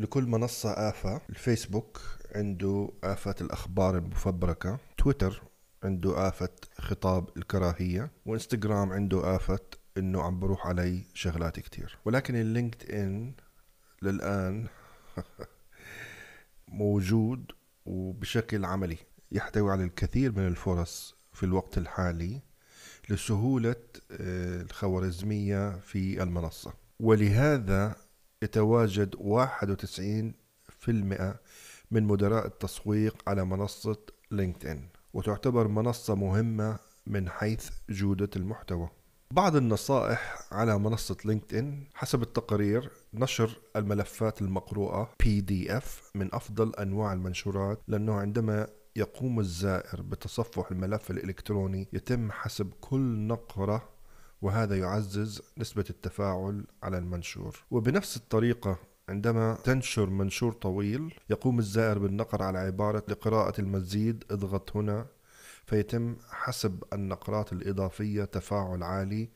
لكل منصة آفة الفيسبوك عنده آفة الأخبار المفبركة تويتر عنده آفة خطاب الكراهية وإنستغرام عنده آفة إنه عم بروح علي شغلات كتير. ولكن اللينكد إن للآن موجود وبشكل عملي. يحتوي على الكثير من الفرص في الوقت الحالي لسهولة آه، الخوارزمية في المنصة. ولهذا يتواجد 91% من مدراء التسويق على منصة لينكدإن وتعتبر منصة مهمة من حيث جودة المحتوى. بعض النصائح على منصة لينكدإن حسب التقارير نشر الملفات المقروءة PDF من أفضل أنواع المنشورات لأنه عندما يقوم الزائر بتصفح الملف الإلكتروني يتم حسب كل نقرة وهذا يعزز نسبة التفاعل على المنشور. وبنفس الطريقة عندما تنشر منشور طويل يقوم الزائر بالنقر على عبارة لقراءة المزيد اضغط هنا فيتم حسب النقرات الإضافية تفاعل عالي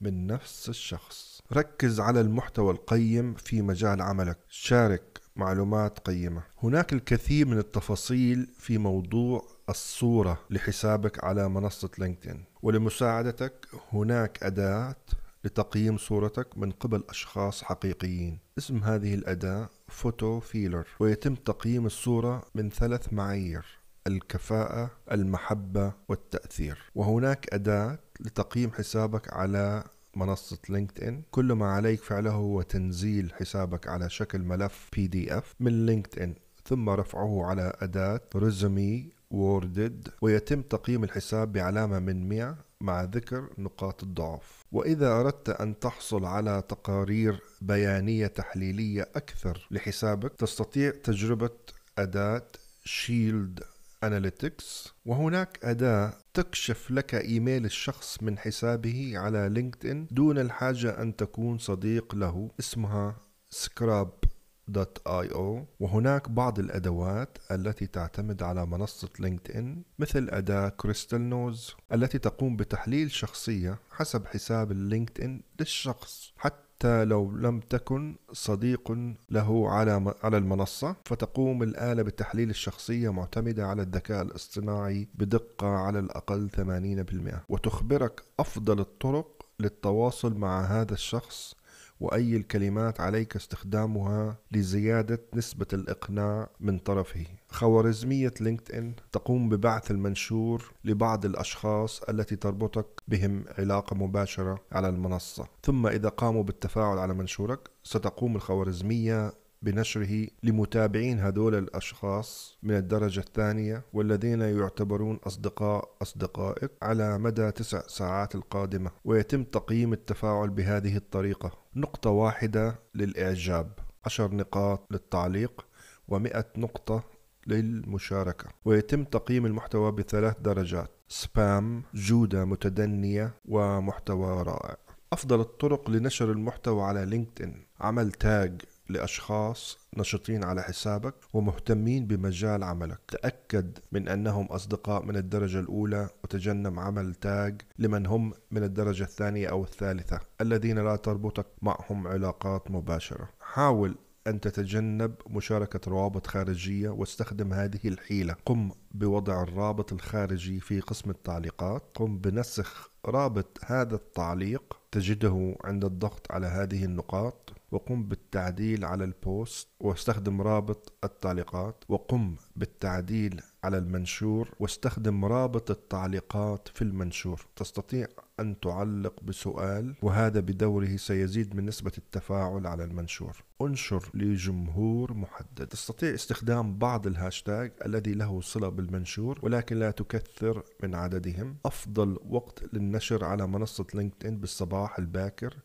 من نفس الشخص. ركز على المحتوى القيم في مجال عملك. شارك معلومات قيمة. هناك الكثير من التفاصيل في موضوع الصورة لحسابك على منصة لينكدين. ولمساعدتك هناك أداة لتقييم صورتك من قبل أشخاص حقيقيين. اسم هذه الأداة Photofeeler. ويتم تقييم الصورة من ثلاث معايير الكفاءة المحبة والتأثير. وهناك أداة لتقييم حسابك على منصة LinkedIn كل ما عليك فعله هو تنزيل حسابك على شكل ملف PDF من LinkedIn ثم رفعه على أداة Resume Worded ويتم تقييم الحساب بعلامة من 100 مع ذكر نقاط الضعف. وإذا أردت أن تحصل على تقارير بيانية تحليلية أكثر لحسابك تستطيع تجربة أداة Shield Analytics وهناك أداة تكشف لك إيميل الشخص من حسابه على LinkedIn دون الحاجة أن تكون صديق له اسمها Scrab.io وهناك بعض الأدوات التي تعتمد على منصة LinkedIn مثل أداة Crystal Knows التي تقوم بتحليل شخصية حسب حساب ال LinkedIn للشخص حتى لو لم تكن صديق له على على المنصة فتقوم الآلة بتحليل الشخصية معتمدة على الذكاء الاصطناعي بدقة على الأقل 80% وتخبرك أفضل الطرق للتواصل مع هذا الشخص وأي الكلمات عليك استخدامها لزيادة نسبة الإقناع من طرفه. خوارزمية لينكدإن تقوم ببعث المنشور لبعض الأشخاص التي تربطك بهم علاقة مباشرة على المنصة. ثم إذا قاموا بالتفاعل على منشورك ستقوم الخوارزمية بنشره لمتابعين هذول الأشخاص من الدرجة الثانية والذين يعتبرون أصدقاء أصدقائك على مدى تسع ساعات القادمة ويتم تقييم التفاعل بهذه الطريقة. نقطة واحدة للإعجاب. عشر نقاط للتعليق ومئة نقطة للمشاركة. ويتم تقييم المحتوى بثلاث درجات سبام جودة متدنية ومحتوى رائع. أفضل الطرق لنشر المحتوى على LinkedIn عمل tag لأشخاص نشطين على حسابك ومهتمين بمجال عملك. تأكد من أنهم أصدقاء من الدرجة الأولى وتجنب عمل tag لمن هم من الدرجة الثانية أو الثالثة الذين لا تربطك معهم علاقات مباشرة. حاول أن تتجنب مشاركة روابط خارجية واستخدم هذه الحيلة. قم بوضع الرابط الخارجي في قسم التعليقات. قم بنسخ رابط هذا التعليق تجده عند الضغط على هذه النقاط. وقم بالتعديل على ال post واستخدم رابط التعليقات وقم بالتعديل على المنشور واستخدم رابط التعليقات في المنشور. تستطيع أن تعلق بسؤال وهذا بدوره سيزيد من نسبة التفاعل على المنشور. انشر لجمهور محدد. تستطيع استخدام بعض الهاشتاج الذي له صلة بالمنشور ولكن لا تكثر من عددهم. أفضل وقت للنشر على منصة LinkedIn بالصباح الباكر.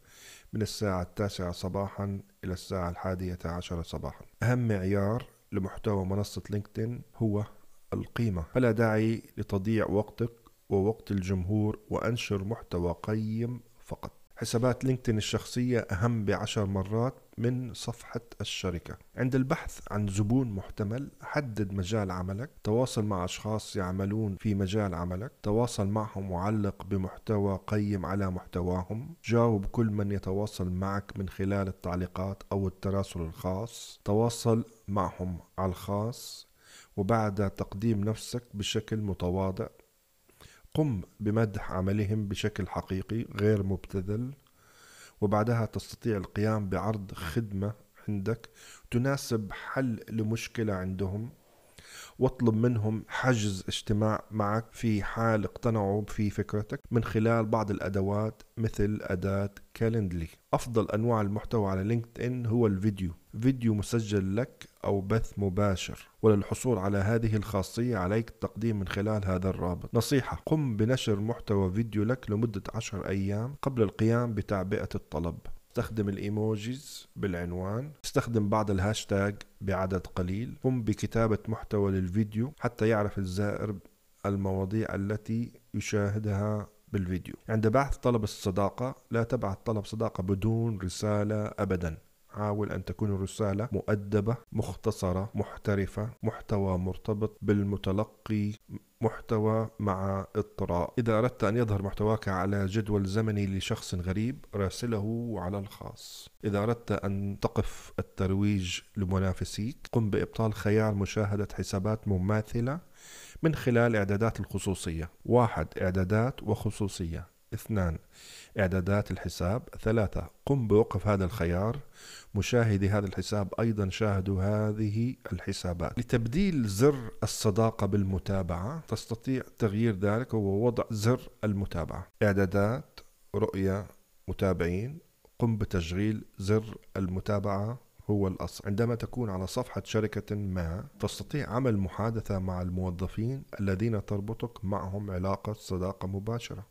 من الساعة التاسعة صباحا إلى الساعة الحادية عشر صباحا. أهم معيار لمحتوى منصة LinkedIn هو القيمة. فلا داعي لتضييع وقتك ووقت الجمهور وأنشر محتوى قيم فقط. حسابات LinkedIn الشخصية أهم بعشر مرات من صفحة الشركة. عند البحث عن زبون محتمل حدد مجال عملك تواصل مع أشخاص يعملون في مجال عملك تواصل معهم وعلق بمحتوى قيم على محتواهم جاوب كل من يتواصل معك من خلال التعليقات أو التراسل الخاص تواصل معهم على الخاص وبعد تقديم نفسك بشكل متواضع. قم بمدح عملهم بشكل حقيقي غير مبتذل وبعدها تستطيع القيام بعرض خدمة عندك تناسب حل لمشكلة عندهم. واطلب منهم حجز اجتماع معك في حال اقتنعوا في فكرتك من خلال بعض الأدوات مثل أداة كالندلي أفضل أنواع المحتوى على لينكد إن هو الفيديو. فيديو مسجل لك أو بث مباشر. وللحصول على هذه الخاصية عليك التقديم من خلال هذا الرابط. نصيحة قم بنشر محتوى فيديو لك لمدة عشر أيام قبل القيام بتعبئة الطلب. استخدم ال emojis بالعنوان استخدم بعض الهاشتاج بعدد قليل قم بكتابة محتوى للفيديو حتى يعرف الزائر المواضيع التي يشاهدها بالفيديو. عند بعث طلب الصداقة لا تبعث طلب صداقة بدون رسالة أبدا. حاول أن تكون الرسالة مؤدبة مختصرة محترفة محتوى مرتبط بالمتلقي محتوى مع اضطراء إذا أردت أن يظهر محتواك على جدول زمني لشخص غريب راسله على الخاص. إذا أردت أن تقف الترويج لمنافسيك قم بإبطال خيار مشاهدة حسابات مماثلة من خلال إعدادات الخصوصية. واحد إعدادات وخصوصية. اثنان. إعدادات الحساب. ثلاثة. قم بوقف هذا الخيار. مشاهدي هذا الحساب أيضا شاهدوا هذه الحسابات. لتبديل زر الصداقة بالمتابعة تستطيع تغيير ذلك وهو وضع زر المتابعة. إعدادات رؤية متابعين. قم بتشغيل زر المتابعة هو الأصل. عندما تكون على صفحة شركة ما تستطيع عمل محادثة مع الموظفين الذين تربطك معهم علاقة صداقة مباشرة.